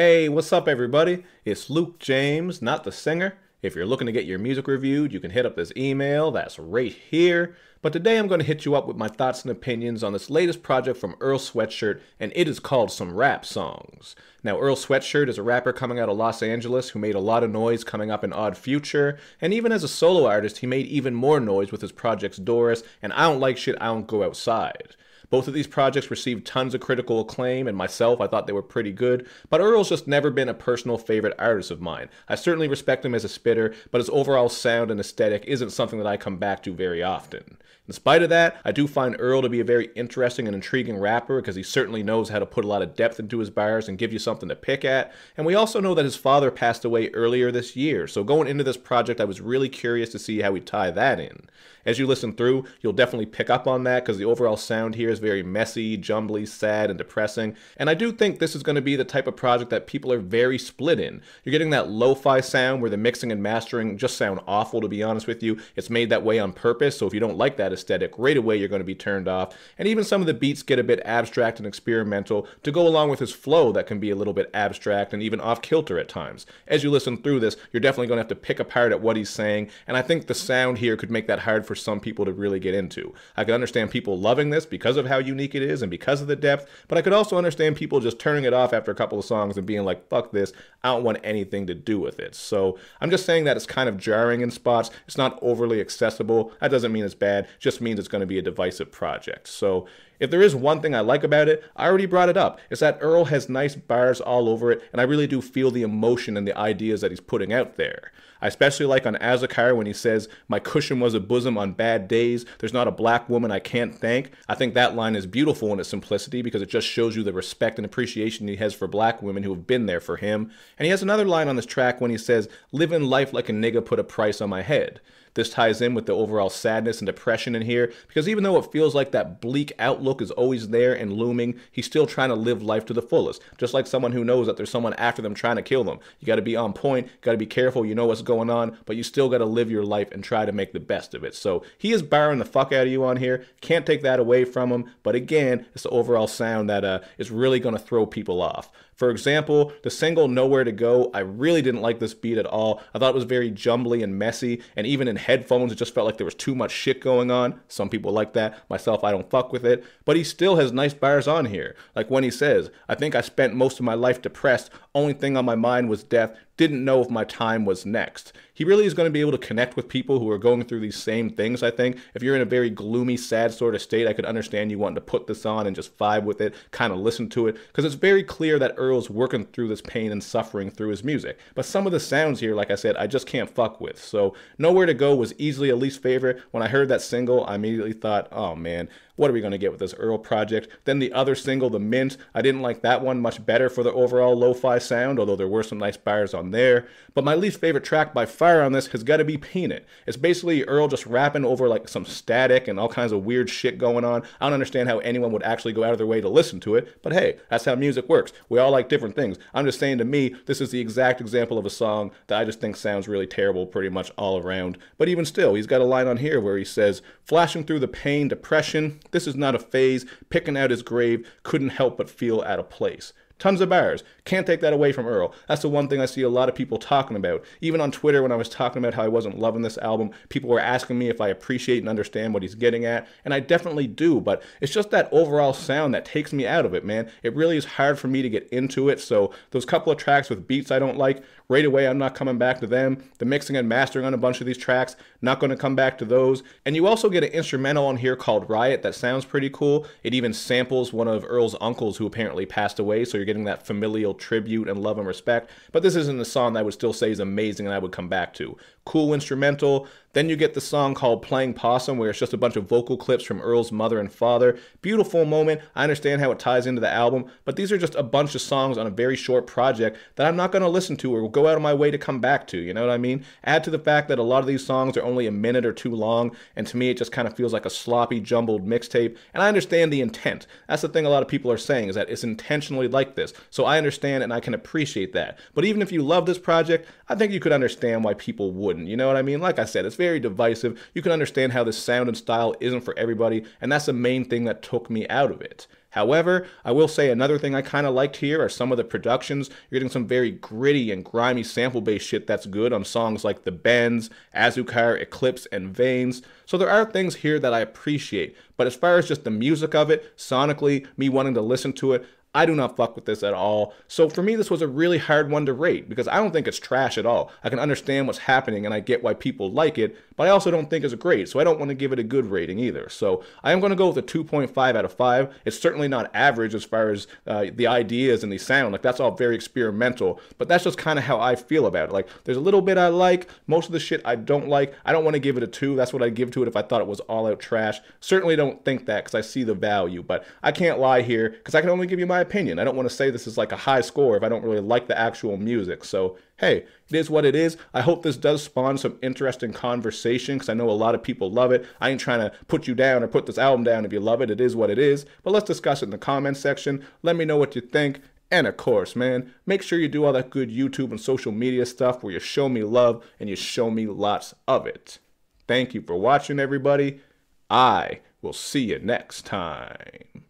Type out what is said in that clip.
Hey, what's up, everybody? It's Luke James, not the singer. If you're looking to get your music reviewed, you can hit up this email that's right here. But today I'm going to hit you up with my thoughts and opinions on this latest project from Earl Sweatshirt, and it is called Some Rap Songs. Now, Earl Sweatshirt is a rapper coming out of Los Angeles who made a lot of noise coming up in Odd Future, and even as a solo artist, he made even more noise with his projects Doris and I Don't Like Shit, I Don't Go Outside. Both of these projects received tons of critical acclaim, and myself, I thought they were pretty good, but Earl's just never been a personal favorite artist of mine. I certainly respect him as a spitter, but his overall sound and aesthetic isn't something that I come back to very often. In spite of that, I do find Earl to be a very interesting and intriguing rapper because he certainly knows how to put a lot of depth into his bars and give you something to pick at. And we also know that his father passed away earlier this year, so going into this project, I was really curious to see how we tie that in. As you listen through, you'll definitely pick up on that because the overall sound here is very messy, jumbly, sad, and depressing. And I do think this is going to be the type of project that people are very split in. You're getting that lo fi sound where the mixing and mastering just sound awful, to be honest with you. It's made that way on purpose, so if you don't like that aesthetic, right away you're going to be turned off. And even some of the beats get a bit abstract and experimental to go along with his flow that can be a little bit abstract and even off kilter at times. As you listen through this, you're definitely going to have to pick apart at what he's saying, and I think the sound here could make that hard for some people to really get into. I can understand people loving this because of how unique it is and because of the depth, but I could also understand people just turning it off after a couple of songs and being like, fuck this, I don't want anything to do with it. So I'm just saying that it's kind of jarring in spots. It's not overly accessible. That doesn't mean it's bad, it just means it's going to be a divisive project. So if there is one thing I like about it, I already brought it up. It's that Earl has nice bars all over it, and I really do feel the emotion and the ideas that he's putting out there. I especially like on Azucar when he says, My cushion was a bosom on bad days. There's not a black woman I can't thank. I think that line is beautiful in its simplicity because it just shows you the respect and appreciation he has for black women who have been there for him. And he has another line on this track when he says, Living life like a nigga put a price on my head. This ties in with the overall sadness and depression in here because even though it feels like that bleak outlook is always there and looming, he's still trying to live life to the fullest. Just like someone who knows that there's someone after them trying to kill them. You got to be on point, got to be careful, you know what's going on, but you still got to live your life and try to make the best of it. So he is barring the fuck out of you on here. Can't take that away from him, but again, it's the overall sound that uh, is really going to throw people off. For example, the single Nowhere to Go, I really didn't like this beat at all. I thought it was very jumbly and messy, and even in headphones, it just felt like there was too much shit going on. Some people like that. Myself, I don't fuck with it. But he still has nice bars on here. Like when he says, I think I spent most of my life depressed. Only thing on my mind was death didn't know if my time was next. He really is going to be able to connect with people who are going through these same things, I think. If you're in a very gloomy, sad sort of state, I could understand you wanting to put this on and just vibe with it, kind of listen to it, because it's very clear that Earl's working through this pain and suffering through his music. But some of the sounds here, like I said, I just can't fuck with. So Nowhere to Go was easily a least favorite. When I heard that single, I immediately thought, oh man, what are we going to get with this Earl project? Then the other single, The Mint, I didn't like that one much better for the overall lo fi sound, although there were some nice bars on there. But my least favorite track by far on this has got to be Peanut. It's basically Earl just rapping over like some static and all kinds of weird shit going on. I don't understand how anyone would actually go out of their way to listen to it, but hey, that's how music works. We all like different things. I'm just saying to me, this is the exact example of a song that I just think sounds really terrible pretty much all around. But even still, he's got a line on here where he says, Flashing through the pain, depression, this is not a phase. Picking out his grave couldn't help but feel out of place. Tons of bars. Can't take that away from Earl. That's the one thing I see a lot of people talking about. Even on Twitter, when I was talking about how I wasn't loving this album, people were asking me if I appreciate and understand what he's getting at. And I definitely do, but it's just that overall sound that takes me out of it, man. It really is hard for me to get into it. So those couple of tracks with beats I don't like, right away I'm not coming back to them. The mixing and mastering on a bunch of these tracks, not going to come back to those. And you also get an instrumental on here called Riot that sounds pretty cool. It even samples one of Earl's uncles who apparently passed away, so you're getting that familial tribute and love and respect. But this isn't a song that I would still say is amazing and I would come back to. Cool instrumental. Then you get the song called Playing Possum, where it's just a bunch of vocal clips from Earl's mother and father. Beautiful moment. I understand how it ties into the album, but these are just a bunch of songs on a very short project that I'm not going to listen to or go out of my way to come back to. You know what I mean? Add to the fact that a lot of these songs are only a minute or two long, and to me, it just kind of feels like a sloppy, jumbled mixtape. And I understand the intent. That's the thing a lot of people are saying is that it's intentionally like this. So I understand and I can appreciate that. But even if you love this project, I think you could understand why people wouldn't. You know what I mean? Like I said, it's very divisive. You can understand how this sound and style isn't for everybody, and that's the main thing that took me out of it. However, I will say another thing I kind of liked here are some of the productions. You're getting some very gritty and grimy sample based shit that's good on songs like The Bends, Azucar, Eclipse, and Veins. So there are things here that I appreciate. But as far as just the music of it, sonically, me wanting to listen to it, I do not fuck with this at all. So for me, this was a really hard one to rate because I don't think it's trash at all. I can understand what's happening and I get why people like it, but I also don't think it's great. So I don't want to give it a good rating either. So I am going to go with a 2.5 out of 5. It's certainly not average as far as uh, the ideas and the sound. Like that's all very experimental, but that's just kind of how I feel about it. Like there's a little bit I like, most of the shit I don't like. I don't want to give it a 2. That's what I'd give to it if I thought it was all out trash. Certainly don't think that because I see the value, but I can't lie here because I can only give you my opinion. I don't want to say this is like a high score if I don't really like the actual music. So, hey, it is what it is. I hope this does spawn some interesting conversation because I know a lot of people love it. I ain't trying to put you down or put this album down if you love it. It is what it is. But let's discuss it in the comments section. Let me know what you think. And of course, man, make sure you do all that good YouTube and social media stuff where you show me love and you show me lots of it. Thank you for watching, everybody. I will see you next time.